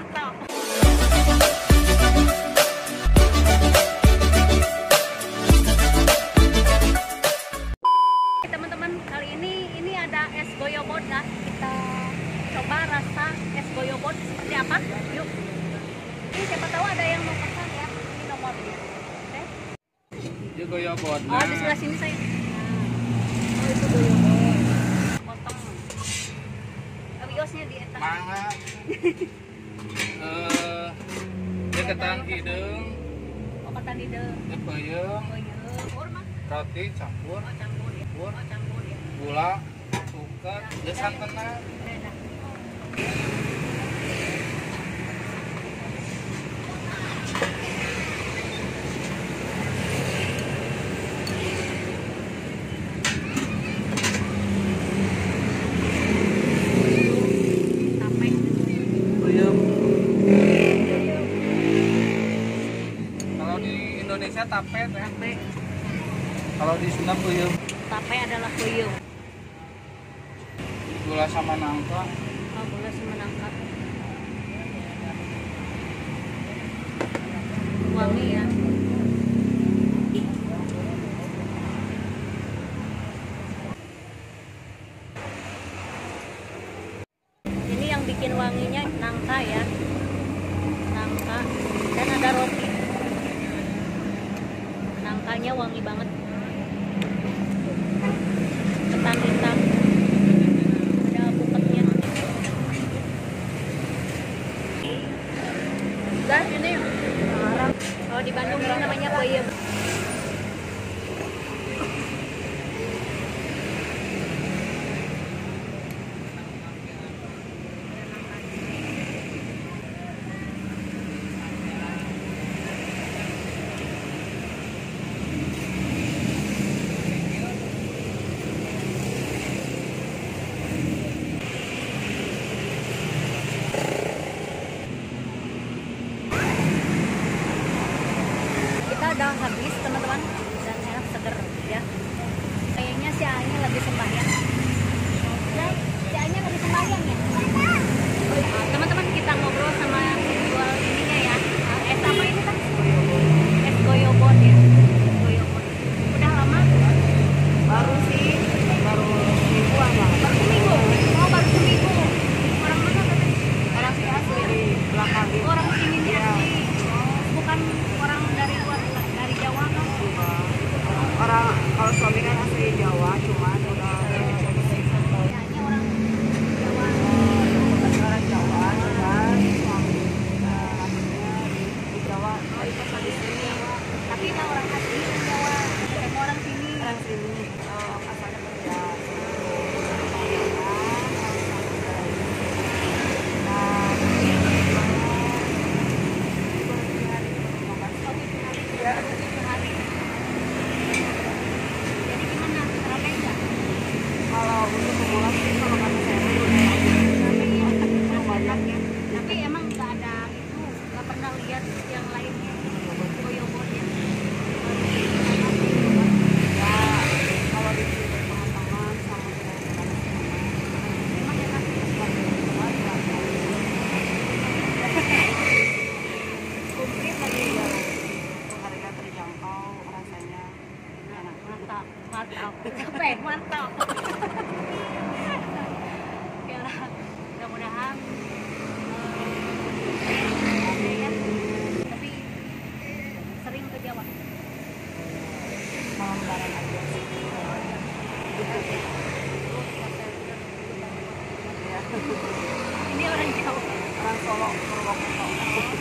mantap. Teman-teman, kali ini ini ada es goyobot lah. Kita coba rasa es goyobot seperti apa? Yuk. Ini siapa tahu ada yang mau pesan ya. Ini nomornya. Oke. Dia goyobot. Oh, di sebelah sini saya. Oh, itu goyobot. Potong. Awiosnya di atas. Ketang hidung, Oh, ketan Goyobot mah. roti campur, Oh, campur ya. Oh, campur ya. gula, suket, dia santannya. Beda. Tape. Peyem. Kalau di Indonesia tape. Tape. Kalau di Sunda peyem. Tape adalah puyuh. Gula sama nangka. Oh, gula sama nangka. Wangi ya. Ini yang bikin wanginya nangka ya. Nangka dan ada roti. Nangkanya wangi banget. Ketan hitam ada buketnya. Dan ini orang kalau di Bandung ini namanya peyem kita udah habis teman-teman dan enak seger ya kayaknya si Anya lagi sembahyang ya si Anya lagi sembahyang ya Ah, teman-teman kita ngobrol sama jual ininya ya Ah, es apa ini kan es goyobot ya Es goyobot udah lama baru sih baru mingguan lah baru seminggu oh baru seminggu orang mana katanya orang sih asli di belakang gitu orang sini nih Iya. asli oh, bukan orang dari luar dari Jawa kan orang kalau suami kan asli Jawa cuman udah Kayaknya orang Jawa orang Jawa cuman suami eh, lakinya di, di Jawa oh itu di sini tapi kan orang asli orang Jawa sama orang sini orang sini eh, asalnya kerja Oh, tujuh hari ya tujuh hari jadi gimana ramai nggak kalau untuk pemula sih kalau kata saya itu udah ramai ya lumayan ya tapi emang nggak ada itu nggak pernah lihat yang lainnya goyobotnya ya kalau di sini teman-teman sama emang enak komplit lagi harga terjangkau rasanya enak mantap capek mantap. Mudah-mudahan eh, ada tapi sering ke Jawa. Malam lebaran aja. Sih ya ini orang Jawa. Orang Solo Purwokerto